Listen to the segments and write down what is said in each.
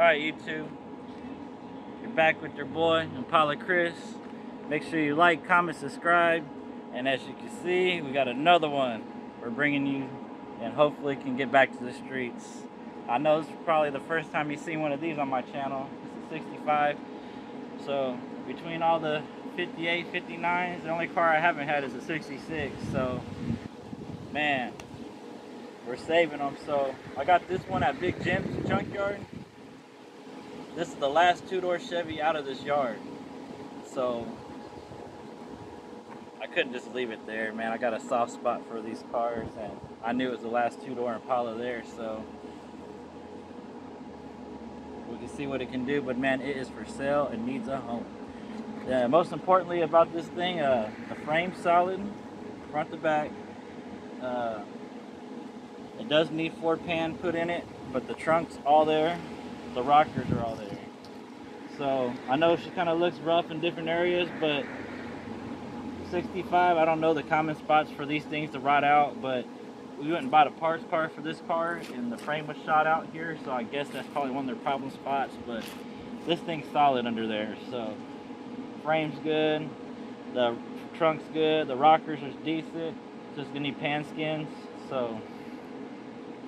Alright, YouTube. You're back with your boy, Impala Chris. Make sure you like, comment, subscribe. And as you can see, we got another one. We're bringing you and hopefully can get back to the streets. I know this is probably the first time you've seen one of these on my channel. It's a 65. So between all the 58, 59s, the only car I haven't had is a 66. So, man, we're saving them. So I got this one at Big Jim's Junkyard. This is the last two-door Chevy out of this yard. So I couldn't just leave it there, man. I got a soft spot for these cars, and I knew it was the last two-door Impala there, so we can see what it can do. But man, it is for sale and needs a home. Yeah, most importantly about this thing, uh, the frame's solid, front to back. Uh, it does need floor pan put in it, but the trunk's all there. The rockers are all there. So I know she kind of looks rough in different areas, but 65, I don't know the common spots for these things to rot out, but we went and bought a parts car for this car and the frame was shot out here, so I guess that's probably one of their problem spots, but this thing's solid under there, so frame's good, the trunk's good, the rockers are decent, just gonna need pan skins, so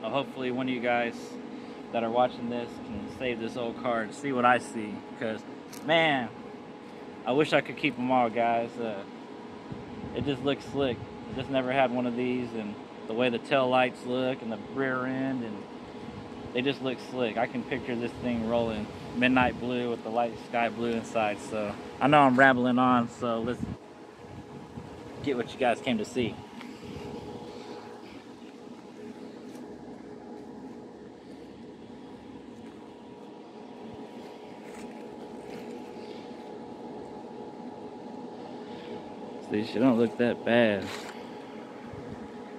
uh, hopefully one of you guys that are watching this can save this old car and see what I see, because man, I wish I could keep them all, guys. Uh, it just looks slick. I just never had one of these, and the way the tail lights look and the rear end, and they just look slick. I can picture this thing rolling midnight blue with the light sky blue inside. So I know I'm rambling on, so let's get what you guys came to see. See, she don't look that bad.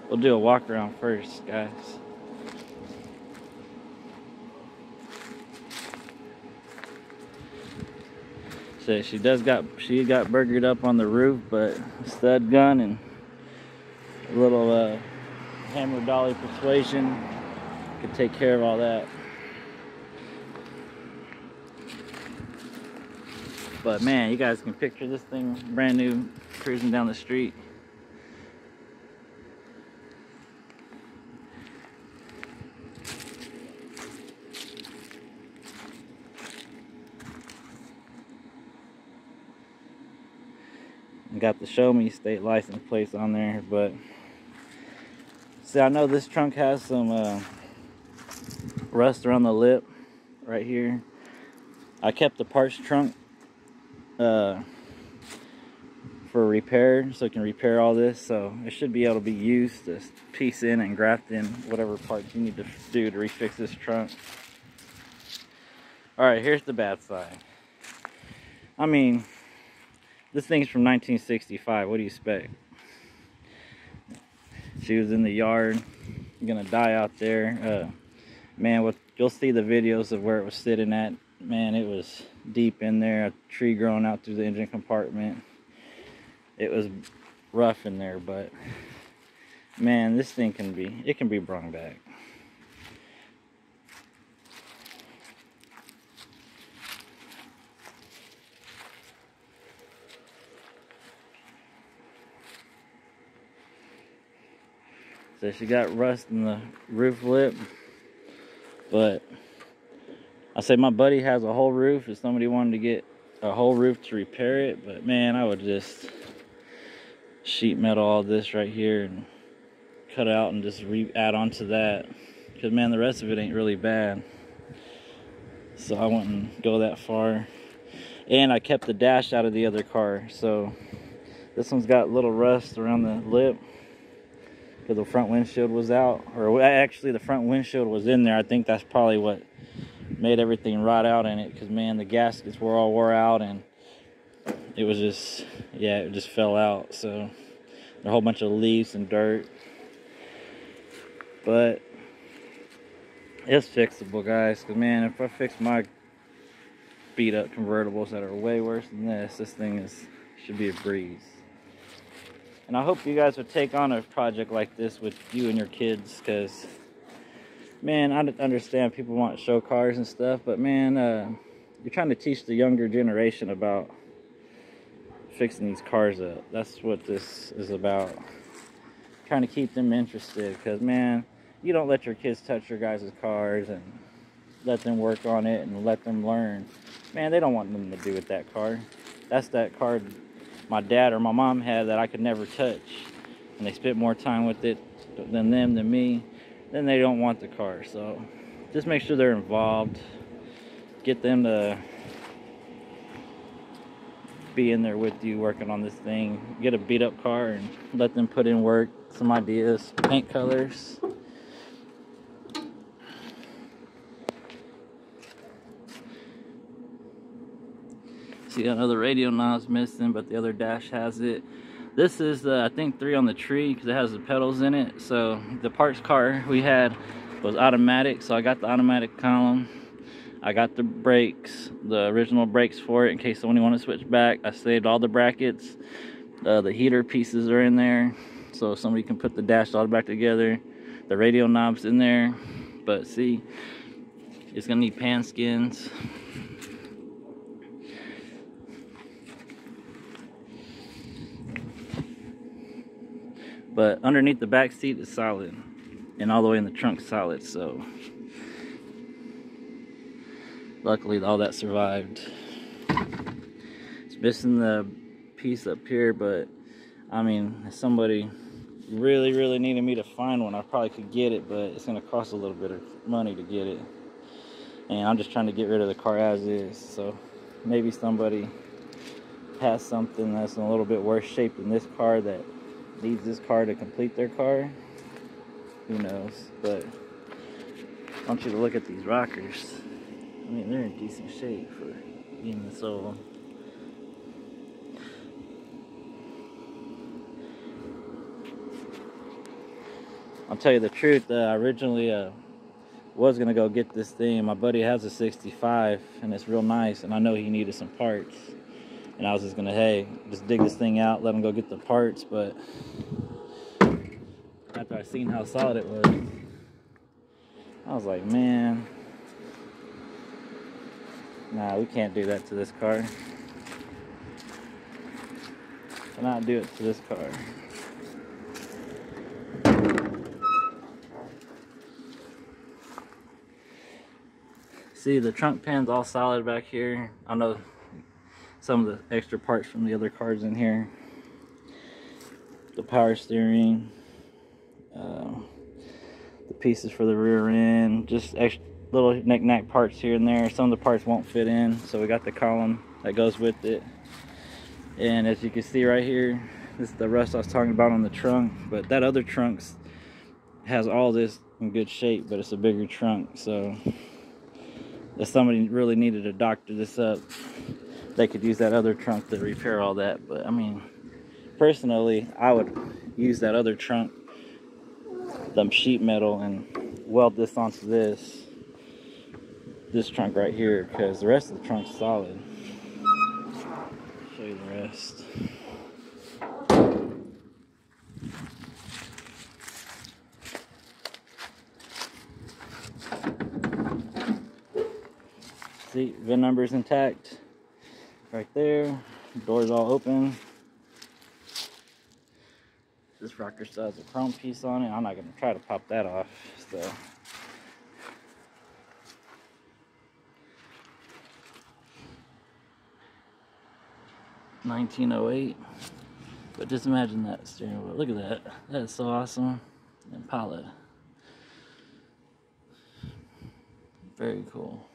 We'll do a walk around first, guys. So she does got she got burgered up on the roof, but stud gun and a little uh, hammer dolly persuasion could take care of all that. But man, you guys can picture this thing brand new cruising down the street. got the show me state license plates on there but see I know this trunk has some uh, rust around the lip right here I kept the parts trunk uh, for repair so it can repair all this so it should be able to be used to piece in and graft in whatever parts you need to do to refix this trunk all right here's the bad side I mean this thing's from 1965. What do you expect? She was in the yard, gonna die out there. Uh, man, what you'll see the videos of where it was sitting at. Man, it was deep in there. A tree growing out through the engine compartment. It was rough in there, but man, this thing can be. It can be brung back. So she got rust in the roof lip. But I say my buddy has a whole roof. If somebody wanted to get a whole roof to repair it, but man, I would just sheet metal all this right here and cut out and just re add on to that. Because man, the rest of it ain't really bad. So I wouldn't go that far. And I kept the dash out of the other car. So this one's got little rust around the lip because the front windshield was out or actually the front windshield was in there i think that's probably what made everything rot out in it because man the gaskets were all wore out and it was just yeah it just fell out so a whole bunch of leaves and dirt. But it's fixable guys because man if i fix my beat up convertibles that are way worse than this this thing is should be a breeze. And I hope you guys would take on a project like this with you and your kids because man, I understand people want show cars and stuff, but man, uh, you're trying to teach the younger generation about fixing these cars up. That's what this is about. Trying to keep them interested, because man, you don't let your kids touch your guys' cars and let them work on it and let them learn. Man, they don't want nothing to do with that car. That's that car my dad or my mom had that I could never touch. And they spent more time with it than them than me. Then they don't want the car. So just make sure they're involved. Get them to be in there with you working on this thing. Get a beat up car and let them put in work, some ideas, paint colors. See another radio knob's missing, but the other dash has it. This is, uh, I think, three on the tree because it has the pedals in it. So the parts car we had was automatic, so I got the automatic column. I got the brakes, the original brakes for it in case someone want to switch back. I saved all the brackets. Uh, the heater pieces are in there, so somebody can put the dash all back together. The radio knobs in there, but see, it's gonna need pan skins. But underneath the back seat is solid. And all the way in the trunk solid, so luckily all that survived. It's missing the piece up here, but I mean, if somebody really, really needed me to find one, I probably could get it, but it's gonna cost a little bit of money to get it. And I'm just trying to get rid of the car as is, so maybe somebody has something that's in a little bit worse shape than this car that needs this car to complete their car. Who knows? But I want you to look at these rockers. I mean, they're in decent shape for being this old. I'll tell you the truth, uh, I originally uh, was going to go get this thing. My buddy has a 65 and it's real nice and I know he needed some parts. And I was just gonna, hey, just dig this thing out, let him go get the parts. But after I seen how solid it was, I was like, man, nah, we can't do that to this car. Cannot do it to this car. See, the trunk pan's all solid back here. I know some of the extra parts from the other cars in here. The power steering, uh, the pieces for the rear end, just extra little knick-knack parts here and there. Some of the parts won't fit in, so we got the column that goes with it. And as you can see right here, this is the rust I was talking about on the trunk, but that other trunk has all this in good shape, but it's a bigger trunk, so if somebody really needed to doctor this up, they could use that other trunk to repair all that. But I mean, personally, I would use that other trunk, them sheet metal, and weld this onto this, this trunk right here, because the rest of the trunk's solid. show you the rest. See, VIN number's intact right there. Doors all open. This rocker still has a chrome piece on it. I'm not going to try to pop that off. So. Nineteen oh eight. But just imagine that steering wheel. Look at that. That is so awesome. Impala. Very cool.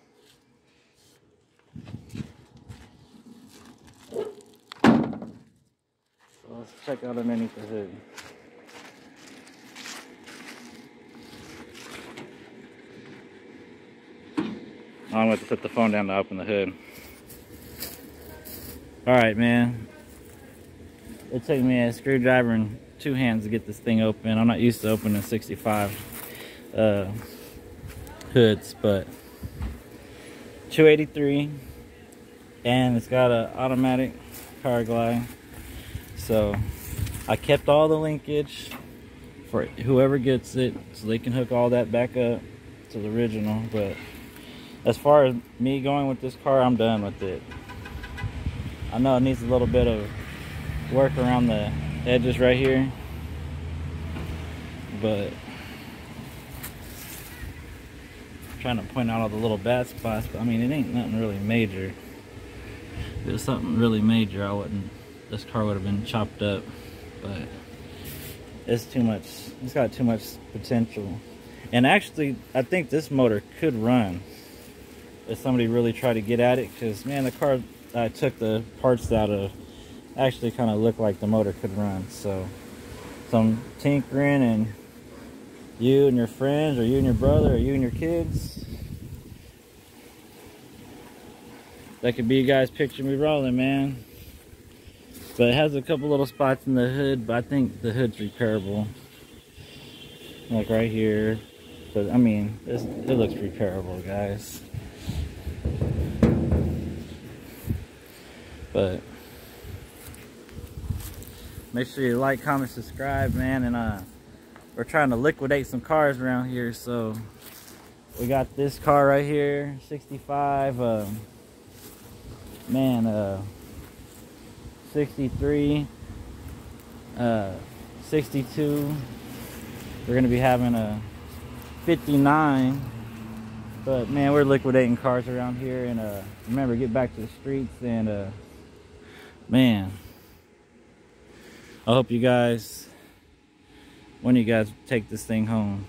let's check out underneath the hood. I'm going to set the phone down to open the hood. Alright, man. It took me a screwdriver and two hands to get this thing open. I'm not used to opening 65 uh, hoods, but 283 and it's got an automatic Powerglide so I kept all the linkage for whoever gets it so they can hook all that back up to the original. But as far as me going with this car, I'm done with it. I know it needs a little bit of work around the edges right here. But trying to point out all the little bad spots, but I mean it ain't nothing really major. If it was something really major, I wouldn't this car would have been chopped up. But it's too much it's got too much potential. And actually I think this motor could run if somebody really tried to get at it because man the car I took the parts out of uh, actually kind of looked like the motor could run. So some tinkering and you and your friends or you and your brother or you and your kids. That could be you guys picture me rolling, man. But it has a couple little spots in the hood, but I think the hood's repairable. Like right here. But I mean, it looks repairable, guys. But make sure you like, comment, subscribe, man, and uh, we're trying to liquidate some cars around here. So we got this car right here, 65. Um, man, uh, 63, uh, 62. We're gonna be having a 59. But man, we're liquidating cars around here, and uh, remember, get back to the streets and. Uh, man. I hope you guys when you guys take this thing home.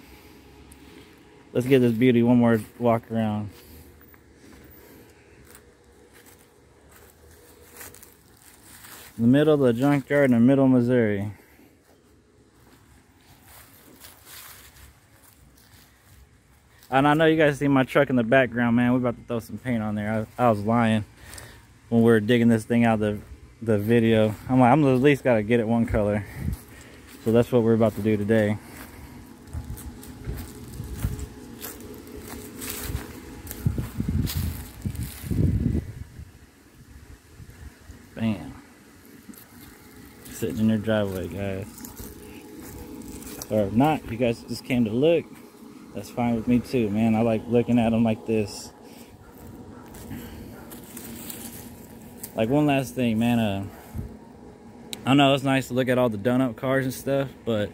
Let's give this beauty one more walk around. In the middle of the junkyard in the middle of missouri. And i know you guys see my truck in the background man. We're about to throw some paint on there. I, I was lying when we are digging this thing out of the the video. I'm like, I'm at least got to get it one color. So that's what we're about to do today. Bam. Sitting in your driveway, guys. Or if not, you guys just came to look. That's fine with me too, man. I like looking at them like this. Like one last thing man uh i know it's nice to look at all the done up cars and stuff but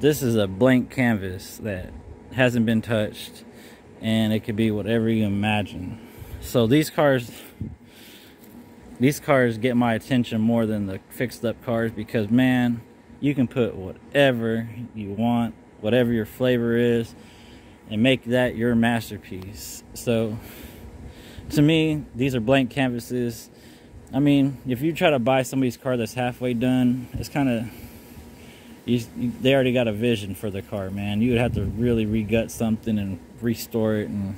this is a blank canvas that hasn't been touched and it could be whatever you imagine. So these cars these cars get my attention more than the fixed up cars because man you can put whatever you want whatever your flavor is and make that your masterpiece. So to me these are blank canvases I mean, if you try to buy somebody's car that's halfway done, it's kind of you, they already got a vision for the car, man. You would have to really regut something and restore it, and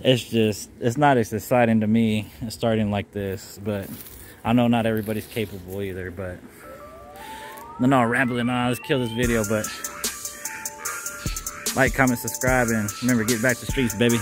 it's just it's not as exciting to me starting like this. But I know not everybody's capable either. But no, no, rambling on. Let's kill this video. But like, comment, subscribe, and remember, get back to streets, baby.